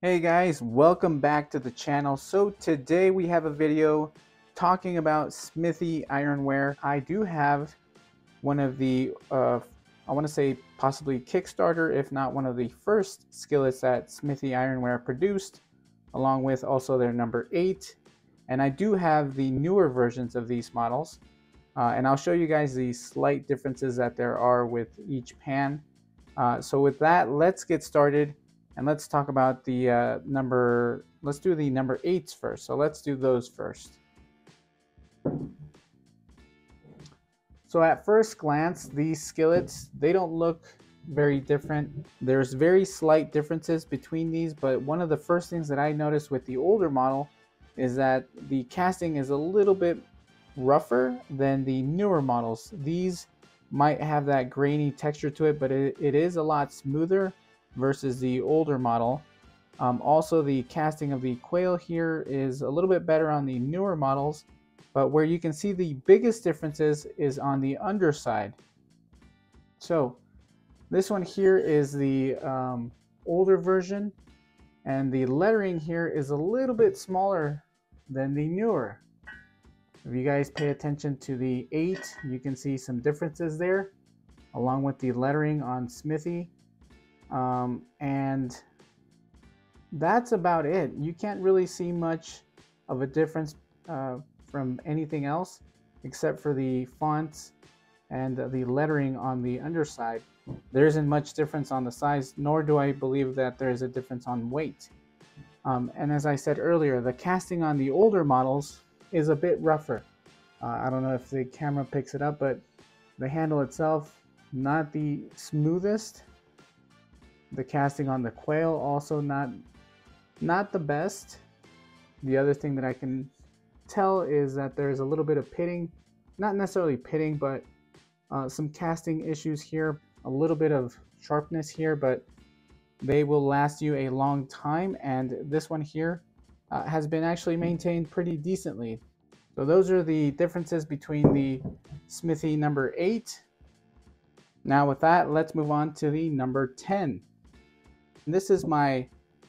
Hey guys, welcome back to the channel. So today we have a video talking about Smithey Ironware. I do have one of the, uh, I want to say possibly Kickstarter, if not one of the first skillets that Smithey Ironware produced, along with also their number 8. And I do have the newer versions of these models. Uh, and I'll show you guys the slight differences that there are with each pan. Uh, so with that, let's get started. And let's talk about the uh, number, let's do the number eights first. So let's do those first. So at first glance, these skillets, they don't look very different. There's very slight differences between these, but one of the first things that I noticed with the older model is that the casting is a little bit rougher than the newer models. These might have that grainy texture to it, but it, it is a lot smoother versus the older model. Um, also, the casting of the quail here is a little bit better on the newer models, but where you can see the biggest differences is on the underside. So this one here is the um, older version, and the lettering here is a little bit smaller than the newer. If you guys pay attention to the 8, you can see some differences there, along with the lettering on Smithey. Um, and that's about it. You can't really see much of a difference uh, from anything else except for the fonts and the lettering on the underside. There isn't much difference on the size, nor do I believe that there is a difference on weight. Um, and as I said earlier, the casting on the older models is a bit rougher. Uh, I don't know if the camera picks it up, but the handle itself, not the smoothest the casting on the quail also not not the best. The other thing that I can tell is that there's a little bit of pitting, not necessarily pitting, but uh, some casting issues here, a little bit of sharpness here, but they will last you a long time. And this one here uh, has been actually maintained pretty decently. So those are the differences between the Smithey number 8. Now with that, let's move on to the number 10. This is my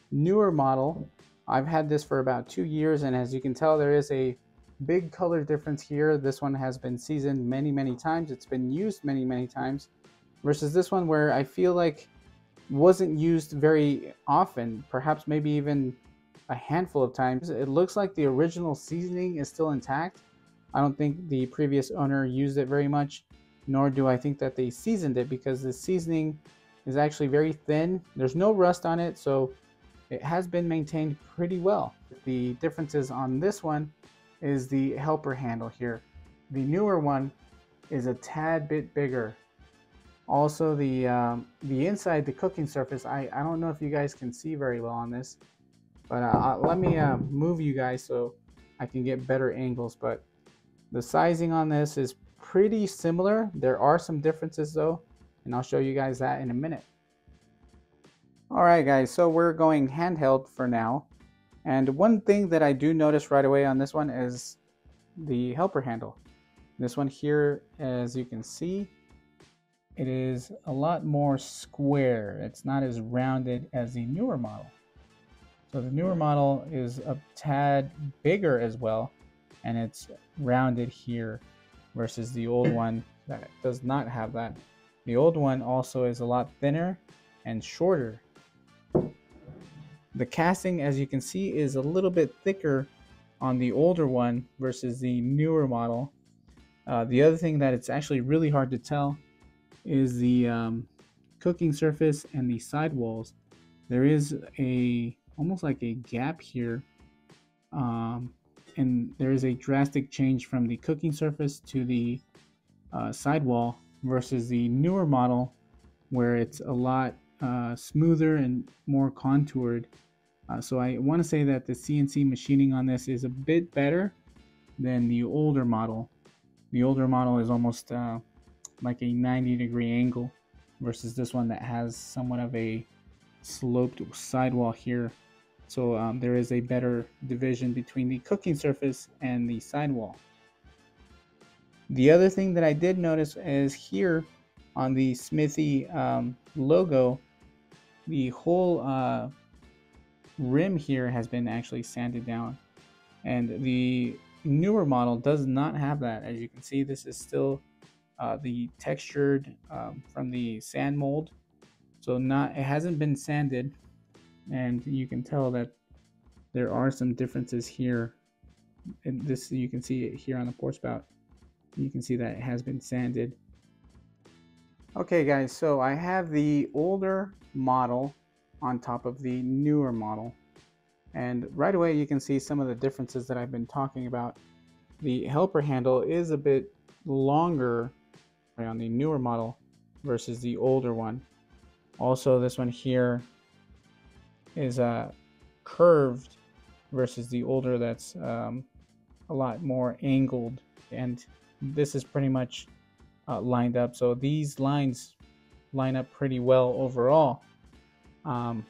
newer model. I've had this for about two years and as you can tell there is a big color difference here. This one has been seasoned many, many times. It's been used many, many times versus this one where I feel like wasn't used very often, perhaps maybe even a handful of times. It looks like the original seasoning is still intact. I don't think the previous owner used it very much, nor do I think that they seasoned it because the seasoning is actually very thin. There's no rust on it, so it has been maintained pretty well. The differences on this one is the helper handle here. The newer one is a tad bit bigger. Also, the um, the inside, the cooking surface, I, I don't know if you guys can see very well on this, but uh, uh let me uh, move you guys so I can get better angles. But the sizing on this is pretty similar. There are some differences though and I'll show you guys that in a minute. Alright guys, so we're going handheld for now. And one thing that I do notice right away on this one is the helper handle. This one here, as you can see, it is a lot more square. It's not as rounded as the newer model. So the newer model is a tad bigger as well, and it's rounded here versus the old one that does not have that. The old one also is a lot thinner and shorter. The casting, as you can see, is a little bit thicker on the older one versus the newer model. Uh, the other thing that it's actually really hard to tell is the um, cooking surface and the sidewalls. There is a almost like a gap here um, and there is a drastic change from the cooking surface to the uh, sidewall versus the newer model where it's a lot uh, smoother and more contoured. Uh, so I want to say that the CNC machining on this is a bit better than the older model. The older model is almost uh, like a 90 degree angle versus this one that has somewhat of a sloped sidewall here. So um, there is a better division between the cooking surface and the sidewall. The other thing that I did notice is here on the Smithey um, logo, the whole uh, rim here has been actually sanded down. And the newer model does not have that. As you can see, this is still uh, the textured um, from the sand mold. So not it hasn't been sanded and you can tell that there are some differences here. And this you can see it here on the pour spout. You can see that it has been sanded. Okay guys, so I have the older model on top of the newer model. And right away you can see some of the differences that I've been talking about. The helper handle is a bit longer on the newer model versus the older one. Also this one here is uh, curved versus the older that's um, a lot more angled and this is pretty much uh, lined up. So these lines line up pretty well overall. Um,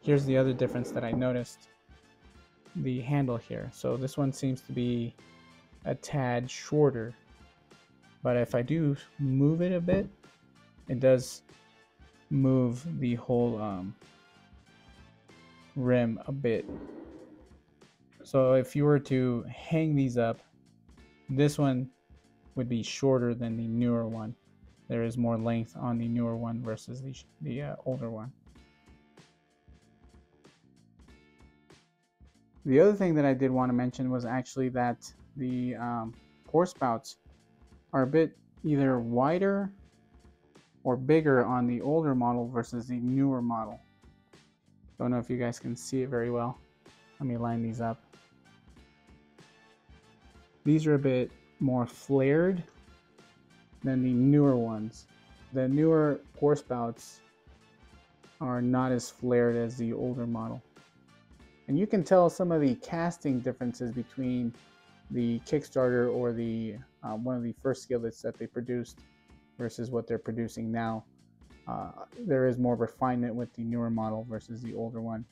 here's the other difference that I noticed. The handle here. So this one seems to be a tad shorter. But if I do move it a bit it does move the whole um, rim a bit. So if you were to hang these up this one would be shorter than the newer one there is more length on the newer one versus the, the uh, older one The other thing that I did want to mention was actually that the um, pour spouts are a bit either wider or bigger on the older model versus the newer model. Don't know if you guys can see it very well. Let me line these up. These are a bit more flared than the newer ones. The newer pour spouts are not as flared as the older model. And you can tell some of the casting differences between the Kickstarter or the uh, one of the first skillets that they produced versus what they're producing now. Uh, there is more refinement with the newer model versus the older one.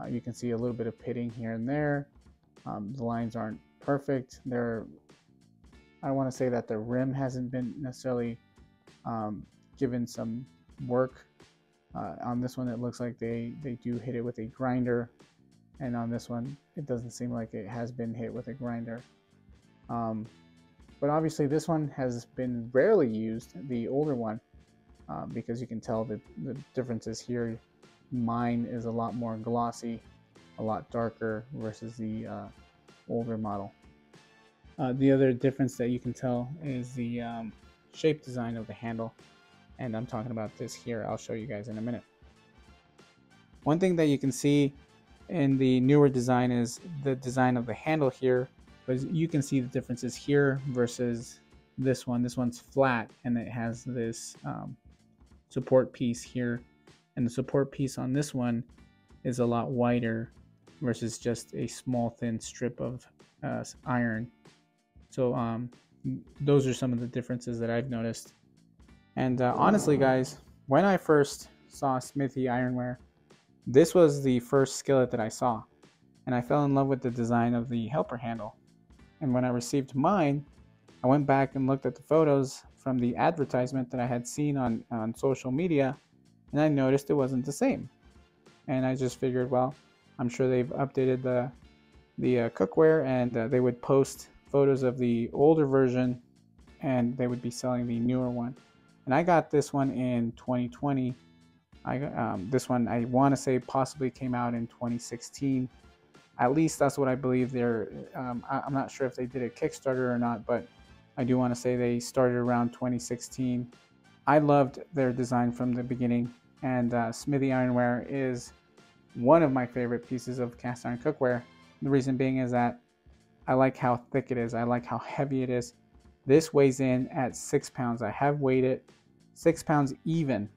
Uh, you can see a little bit of pitting here and there. Um, the lines aren't perfect. They're, I want to say that the rim hasn't been necessarily um, given some work. Uh, on this one, it looks like they, they do hit it with a grinder and on this one it doesn't seem like it has been hit with a grinder um, but obviously this one has been rarely used the older one uh, because you can tell the, the differences here mine is a lot more glossy a lot darker versus the uh, older model uh, the other difference that you can tell is the um, shape design of the handle. And I'm talking about this here. I'll show you guys in a minute. One thing that you can see in the newer design is the design of the handle here but you can see the differences here versus this one. This one's flat and it has this um, support piece here. And the support piece on this one is a lot wider versus just a small thin strip of uh, iron so um, those are some of the differences that I've noticed and uh, honestly guys when I first saw Smithey Ironware this was the first skillet that I saw, and I fell in love with the design of the helper handle. And when I received mine, I went back and looked at the photos from the advertisement that I had seen on, on social media, and I noticed it wasn't the same. And I just figured, well, I'm sure they've updated the the uh, cookware, and uh, they would post photos of the older version, and they would be selling the newer one. And I got this one in 2020 I um, this one I want to say possibly came out in 2016. At least that's what I believe. They're um, I, am not sure if they did a Kickstarter or not, but I do want to say they started around 2016. I loved their design from the beginning, and uh, Smithey Ironware is one of my favorite pieces of cast iron cookware. The reason being is that I like how thick it is. I like how heavy it is. This weighs in at six pounds. I have weighed it six pounds even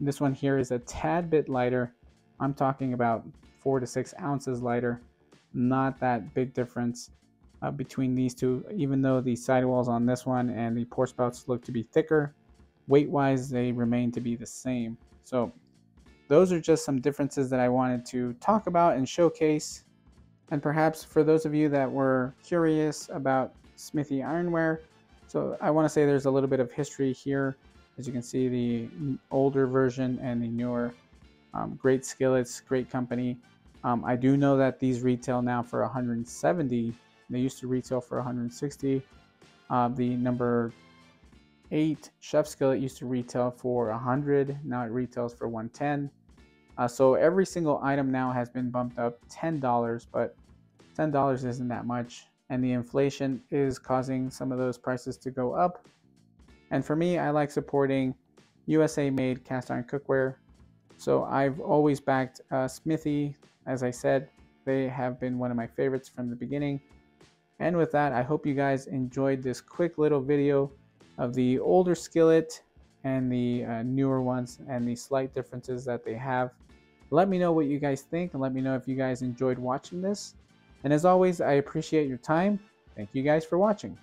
this one here is a tad bit lighter. I'm talking about four to six ounces lighter. Not that big difference uh, between these two, even though the sidewalls on this one and the pour spouts look to be thicker. Weight-wise, they remain to be the same. So those are just some differences that I wanted to talk about and showcase. And perhaps for those of you that were curious about Smithey Ironware, so I want to say there's a little bit of history here. As you can see, the older version and the newer. Um, great skillets, great company. Um, I do know that these retail now for 170. They used to retail for 160. Uh, the number eight chef skillet used to retail for 100. Now it retails for 110. Uh, so every single item now has been bumped up $10, but $10 isn't that much. And the inflation is causing some of those prices to go up. And for me, I like supporting USA made cast iron cookware. So I've always backed uh, Smithey. As I said, they have been one of my favorites from the beginning. And with that, I hope you guys enjoyed this quick little video of the older skillet and the uh, newer ones and the slight differences that they have. Let me know what you guys think and let me know if you guys enjoyed watching this. And as always, I appreciate your time. Thank you guys for watching.